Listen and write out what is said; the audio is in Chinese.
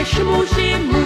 ah 是木